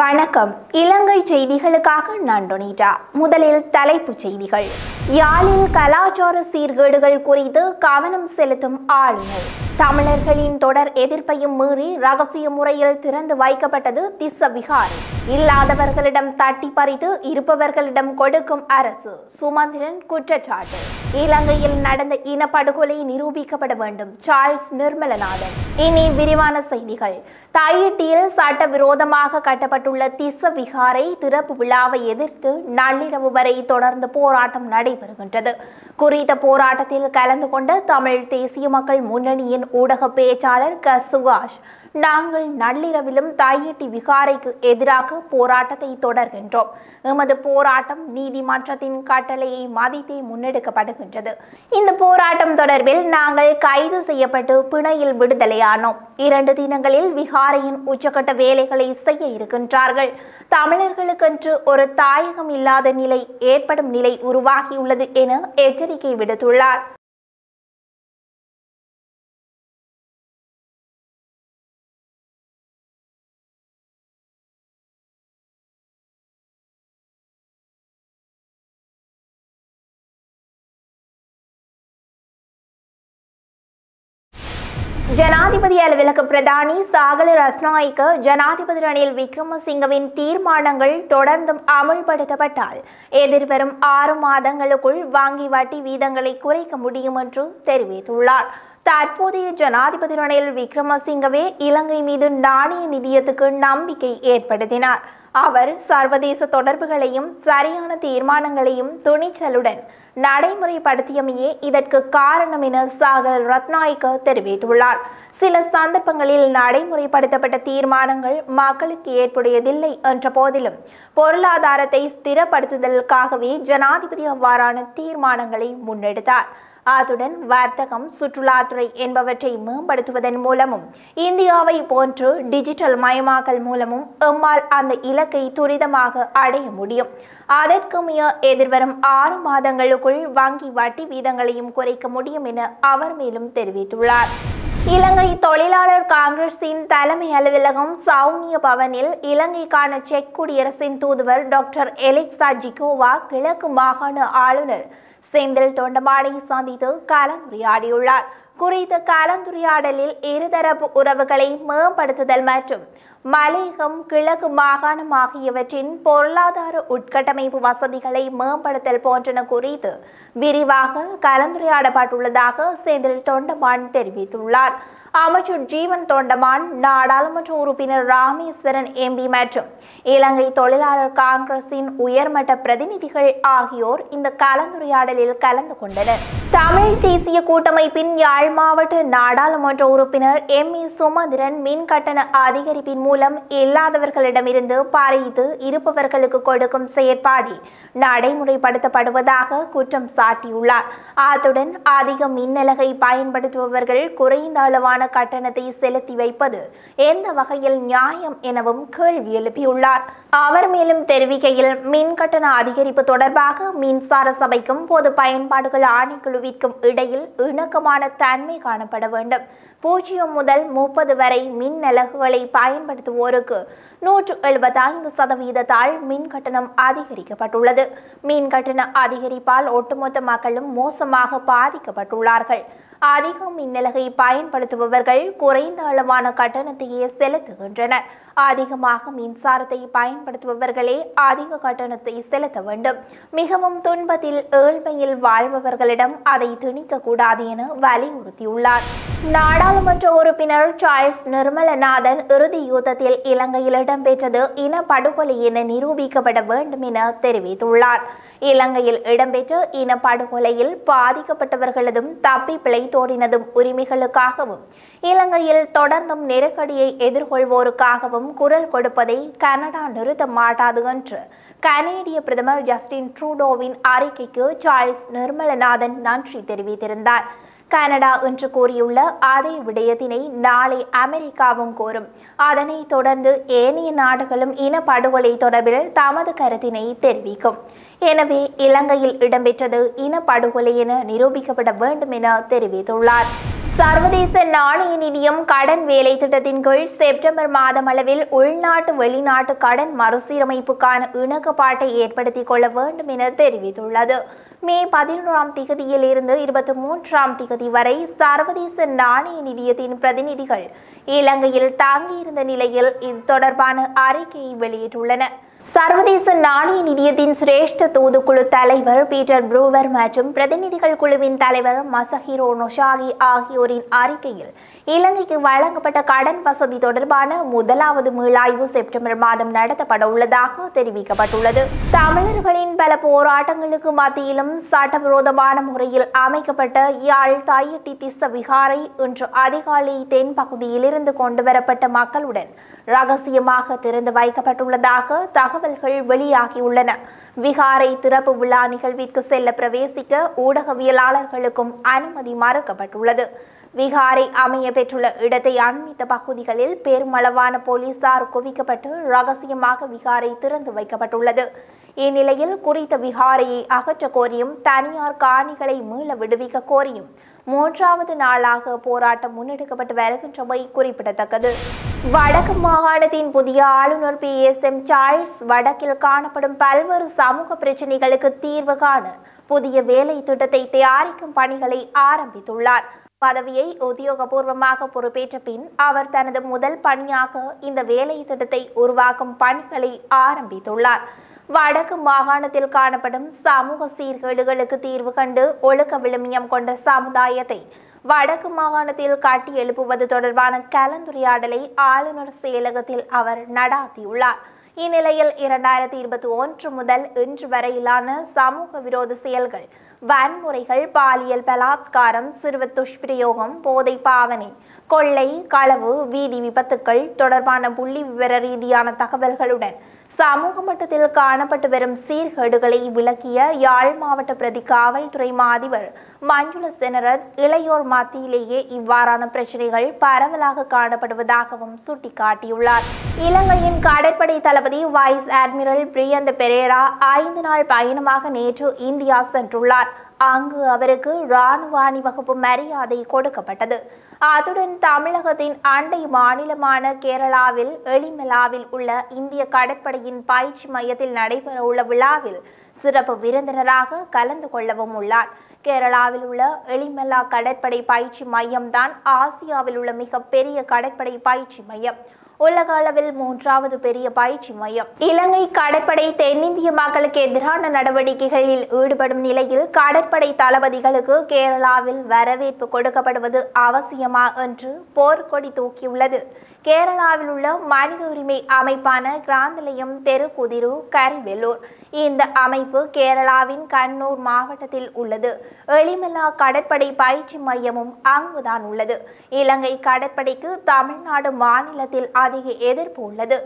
வணக்கம். இலங்கை செய்திகளுக்காக நான் டொனிட்டா முதலில் தலைப்புச் செய்திகள். யாழில் கலாச்சார சீர்கேடுகள் குறித்து கவனம் செலுத்தும் ஆளுநர். தமிழர்களின் தொடர் எதிர்ப்பையும் மீறி ரகசிய முறையில் திறந்து வைக்கப்பட்டது திஸ்ஸ இல்லாதவர்களிடம் தட்டி பறித்து இருப்பவர்களிடம் கொடுக்கும் அரசு சுமந்திரன் குற்றச்சாட்டு. இலங்கையில் நடந்த இனப்படுகொலை நிரூபிக்கப்பட வேண்டும். சார்ல்ஸ் நிர்மலநாதன். இனி விரிவான செய்திகள். தாயிட்டியில் சட்டவிரோதமாக கட்டப்பட்டுள்ள திச விகாரை திறப்பு விழாவை எதிர்த்து நள்ளிரவு வரை தொடர்ந்து போராட்டம் நடைபெறுகின்றது. குறித்த போராட்டத்தில் கலந்து கொண்ட தமிழ் தேசிய மக்கள் முன்னணியின் ஊடக பேச்சாளர் க சுகாஷ் நாங்கள் நள்ளிரவிலும் தாயீட்டி விகாரைக்கு எதிராக போராட்டத்தை தொடர்கின்றோம். எமது போராட்டம் நீதிமன்றத்தின் கட்டளையை மதித்தே முன்னெடுக்கப்படுகின்றது. இந்த போராட்டம் தொடர்பில் நாங்கள் கைது செய்யப்பட்டு பிணையில் விடுதலையானோம். இரண்டு தினங்களில் விகாரையின் உச்சகட்ட வேலைகளை செய்ய இருக்கின்றார்கள். தமிழர்களுக்கென்று ஒரு தாயகம் இல்லாத நிலை ஏற்படும் நிலை உருவாகியுள்ளது என எச்சரிக்கை விடுத்துள்ளார். ஜனாதிபதி அலுவலக பிரதானி சாகல ரத்நாயக்க ஜனாதிபதி ரணில் விக்ரமசிங்கவின் தீர்மானங்கள் தொடர்ந்தும் அமல்படுத்தப்பட்டால் எதிர்வரும் ஆறு மாதங்களுக்குள் வங்கி வட்டி வீதங்களை குறைக்க முடியும் என்று தெரிவித்துள்ளார். தற்போதைய ஜனாதிபதி ரணில் விக்ரமசிங்கவே இலங்கை மீது நாணய நிதியத்துக்கு நம்பிக்கை ஏற்படுத்தினார். அவர் சர்வதேச தொடர்புகளையும் சரியான தீர்மானங்களையும் துணிச்சலுடன் நடைமுறைப்படுத்தியமையே இதற்கு காரணம் என சாகல் ரத்நாயக்க தெரிவித்துள்ளார். சில சந்தர்ப்பங்களில் நடைமுறைப்படுத்தப்பட்ட தீர்மானங்கள் மக்களுக்கு ஏற்புடையதில்லை என்ற போதிலும் பொருளாதாரத்தை ஸ்திரப்படுத்துதலுக்காகவே ஜனாதிபதி அவ்வாறான தீர்மானங்களை முன்னெடுத்தார். அத்துடன் வர்த்தகம் சுற்றுலாத்துறை என்பவற்றை மேம்படுத்துவதன் மூலமும் இந்தியாவை போன்று டிஜிட்டல் மயமாக்கல் மூலமும் எம்மால் அந்த இலக்கை துரிதமாக அடைய முடியும். அதற்குமைய எதிர்வரும் ஆறு மாதங்களுக்குள் வங்கி வட்டி வீதங்களையும் குறைக்க முடியும் என அவர் மேலும் தெரிவித்துள்ளார். இலங்கை தொழிலாளர் காங்கிரசின் தலைமை அலுவலகம் சௌமிய பவனில் இலங்கைக்கான செக் குடியரசின் தூதுவர் டாக்டர் எலெக்சா ஜிகோவா கிழக்கு மாகாண ஆளுநர் செந்தில் தொண்டமானை சந்தித்து கலந்துரையாடியுள்ளார். குறித்த கலந்துரையாடலில் இருதரப்பு உறவுகளை மேம்படுத்துதல் மற்றும் மலையகம் கிழக்கு மாகாணம் ஆகியவற்றின் பொருளாதார உட்கட்டமைப்பு வசதிகளை மேம்படுத்தல் போன்றன குறித்து விரிவாக கலந்துரையாடப்பட்டுள்ளதாக செந்தில் தொண்டமான் தெரிவித்துள்ளார். அமைச்சர் ஜீவன் தொண்டமான் நாடாளுமன்ற உறுப்பினர் ராமேஸ்வரன் எம்பி மற்றும் இலங்கை தொழிலாளர் காங்கிரசின் உயர்மட்ட பிரதிநிதிகள் ஆகியோர் இந்த கலந்துரையாடலில் கலந்து கொண்டனர். தமிழ் தேசிய கூட்டமைப்பின் யாழ் மாவட்ட நாடாளுமன்ற உறுப்பினர் எம் இ சுமந்திரன் மின் கட்டண அதிகரிப்பின் மூலம் இல்லாதவர்களிடமிருந்து பறித்து இருப்பவர்களுக்கு கொடுக்கும் செயற்பாடு நடைமுறைப்படுத்தப்படுவதாக குற்றம் சாட்டியுள்ளார். அத்துடன் அதிக மின்னலகை பயன்படுத்துபவர்கள் குறைந்த அளவான கட்டணத்தை செலுத்தி வைப்பது எந்த வகையில் நியாயம் எனவும் கேள்வி எழுப்பியுள்ளார். அவர் மேலும் தெரிவிக்கையில் மின் கட்டண அதிகரிப்பு தொடர்பாக மின்சார சபைக்கும் பொது பயன்பாடுகள் ஆணைக்குழுவிற்கும் இடையில் இணக்கமான தன்மை காணப்பட வேண்டும். பூஜ்ஜியம் முதல் முப்பது வரை மின் அலகுகளை பயன்படுத்துவோருக்கு நூற்று எழுபத்தைந்து சதவீதத்தால் மின் கட்டணம் அதிகரிக்கப்பட்டுள்ளது. மின் கட்டண அதிகரிப்பால் ஒட்டுமொத்த மக்களும் மோசமாக பாதிக்கப்பட்டுள்ளார்கள். அதிகம் மின்னலகை பயன்படுத்துபவர்கள் குறைந்த அளவான கட்டணத்தையே செலுத்துகின்றனர். அதிகமாக மின்சாரத்தை பயன்படுத்துபவர்களே அதிக கட்டணத்தை செலுத்த வேண்டும். மிகவும் துன்பத்தில் ஏழ்மையில் வாழ்பவர்களிடம் அதை திணிக்க கூடாது என வலியுறுத்தியுள்ளார். நாடாளுமன்ற உறுப்பினர் சார்ல்ஸ் நிர்மலநாதன் இறுதி யுத்தத்தில் இலங்கையில் இடம்பெற்றது இனப்படுகொலை என நிரூபிக்கப்பட வேண்டும் என தெரிவித்துள்ளார். இலங்கையில் இடம்பெற்ற இனப்படுகொலையில் பாதிக்கப்பட்டவர்களதும் தப்பி தோடினதும் உரிமைகளுக்காகவும் இலங்கையில் தொடர்ந்தும் நெருக்கடியை எதிர்கொள்வோருக்காகவும் குரல் கொடுப்பதை கனடா நிறுத்த மாட்டாது என்று கனேடிய பிரதமர் ஜஸ்டின் ட்ரூடோவின் அறிக்கைக்கு சார்ல்ஸ் நிர்மலநாதன் நன்றி தெரிவித்திருந்தார். கனடா என்று கூறியுள்ள அதே விடயத்தினை நாளை அமெரிக்காவும் கோரும். அதனைத் தொடர்ந்து ஏனைய நாடுகளும் இனப்படுகொலை தொடர்பில் தமது கருத்தினை தெரிவிக்கும். எனவே இலங்கையில் இடம்பெற்றது இனப்படுகொலை என நிரூபிக்கப்பட வேண்டும் என தெரிவித்துள்ளார். சர்வதேச நாணய நிதியம் கடன் வேலை திட்டத்தின் கீழ் செப்டம்பர் மாதம் அளவில் உள்நாட்டு வெளிநாட்டு கடன் மறுசீரமைப்புக்கான இணக்கப்பாட்டை ஏற்படுத்திக் கொள்ள வேண்டும் என தெரிவித்துள்ளது. மே பதினோராம் திகதியில் இருந்து இருபத்தி மூன்றாம் திகதி வரை சர்வதேச நாணய நிதியத்தின் பிரதிநிதிகள் இலங்கையில் தங்கியிருந்த நிலையில் இது தொடர்பான அறிக்கையை வெளியிட்டுள்ளனர் சர்வதேச நாணய நிதியத்தின் சிரேஷ்ட தூதுக்குழு தலைவர் பீட்டர் ப்ரூவர் மற்றும் பிரதிநிதிகள் குழுவின் தலைவர் மசஹிரோ நொஷாகி ஆகியோரின் அறிக்கையில் இலங்கைக்கு வழங்கப்பட்ட கடன் வசதி தொடர்பான முதலாவது மீளாய்வு செப்டம்பர் மாதம் நடத்தப்பட உள்ளதாக தெரிவிக்கப்பட்டுள்ளது. தமிழர்களின் பல போராட்டங்களுக்கு மத்தியிலும் சட்டவிரோதமான முறையில் அமைக்கப்பட்ட யாழ் தாயிட்டி திச விகாரை இன்று அதிகாலை தென் பகுதியிலிருந்து கொண்டுவரப்பட்ட மக்களுடன் ரகசியமாக திறந்து வைக்கப்பட்டுள்ளதாக தகவல்கள் வெளியாகியுள்ளன. விகாரை திறப்பு விழா நிகழ்விற்கு செல்ல பிரவேசிக்க ஊடகவியலாளர்களுக்கும் அனுமதி மறுக்கப்பட்டுள்ளது. விகாரை அமைய பெற்றுள்ள இடத்தை அண்மித்த பகுதிகளில் பெருமளவான போலீசார் குவிக்கப்பட்டு ரகசியமாக விகாரை திறந்து வைக்கப்பட்டுள்ளது. இந்நிலையில் குறித்த விகாரையை அகற்ற கோரியும் தனியார் காணிகளை மீள விடுவிக்க கோரியும் மூன்றாவது நாளாக போராட்டம் முன்னெடுக்கப்பட்டு வருகின்றமை குறிப்பிடத்தக்கது. வடக்கு மாகாணத்தின் புதிய ஆளுநர் பி. எஸ். எம். சார்ல்ஸ் வடக்கில் காணப்படும் பல்வேறு சமூக பிரச்சினைகளுக்கு தீர்வு காண புதிய வேலை திட்டத்தை தயாரிக்கும் பணிகளை ஆரம்பித்துள்ளார். பதவியை உத்தியோகபூர்வமாக பொறுப்பேற்ற பின் அவர் தனது முதல் பணியாக இந்த வேலை திட்டத்தை உருவாக்கும் பணிகளை ஆரம்பித்துள்ளார். வடக்கு மாகாணத்தில் காணப்படும் சமூக சீர்கேடுகளுக்கு தீர்வு கண்டு ஒழுக்க விழுமியம் கொண்ட சமுதாயத்தை வடக்கு மாகாணத்தில் கட்டி எழுப்புவது தொடர்பான கலந்துரையாடலை ஆளுநர் செயலகத்தில் அவர் நடாத்தியுள்ளார். இந்நிலையில் இரண்டாயிரத்தி இருபத்தி ஒன்று முதல் இன்று வரையிலான சமூக விரோத செயல்கள் வன்முறைகள் பாலியல் பலாத்காரம் சிறுவ துஷ்பிரயோகம் போதை பாவனை கொள்ளை களவு வீதி விபத்துக்கள் தொடர்பான புள்ளி விவர ரீதியான தகவல்களுடன் சமூக மட்டத்தில் காணப்பட்டு வரும் சீர்கேடுகளை விளக்கிய யாழ் மாவட்ட பிரதி காவல்துறை மாதிபர் மஞ்சுள செனரத் இளையோர் மத்தியிலேயே இவ்வாறான பிரச்சனைகள் பரவலாக காணப்படுவதாகவும் சுட்டிக்காட்டியுள்ளார். இலங்கையின் கடற்படை தளபதி வைஸ் அட்மிரல் பிரியந்த பெரேரா ஐந்து நாள் பயணமாக நேற்று இந்தியா சென்றுள்ளார். அங்கு அவருக்கு இராணுவ அணிவகுப்பு மரியாதை கொடுக்கப்பட்டது. அத்துடன் தமிழகத்தின் அண்டை மாநிலமான கேரளாவில் எளிமலாவில் உள்ள இந்திய கடற்படையின் பயிற்சி மையத்தில் நடைபெற உள்ள விழாவில் சிறப்பு விருந்தினராக கலந்து கொள்ளவும் உள்ளார். கேரளாவில் உள்ள எளிமலா கடற்படை பயிற்சி மையம்தான் ஆசியாவில் உள்ள மிகப்பெரிய கடற்படை பயிற்சி மையம். உலக அளவில் மூன்றாவது பெரிய பயிற்சி மையம். இலங்கை கடற்படை தென்னிந்திய மக்களுக்கு எதிரான நடவடிக்கைகளில் ஈடுபடும் நிலையில் கடற்படை தளபதிகளுக்கு கேரளாவில் வரவேற்பு கொடுக்கப்படுவது அவசியமா என்று போர்க்கொடி தூக்கியுள்ளது. கேரளாவில் உள்ள மனித உரிமை அமைப்பான கிராந்தலயம் தெருக்குதிரு கரிவெல்லூர். இந்த அமைப்பு கேரளாவின் கண்ணூர் மாவட்டத்தில் உள்ளது. எளிமலா கடற்படை பயிற்சி மையமும் அங்குதான் உள்ளது. இலங்கை கடற்படைக்கு தமிழ்நாடு மாநிலத்தில் அதிக எதிர்ப்பு உள்ளது.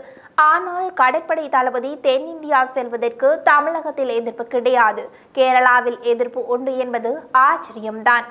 ஆனால் கடற்படை தளபதி தென்னிந்தியா செல்வதற்கு தமிழகத்தில் எதிர்ப்பு கிடையாது. கேரளாவில் எதிர்ப்பு உண்டு என்பது ஆச்சரியம்தான்.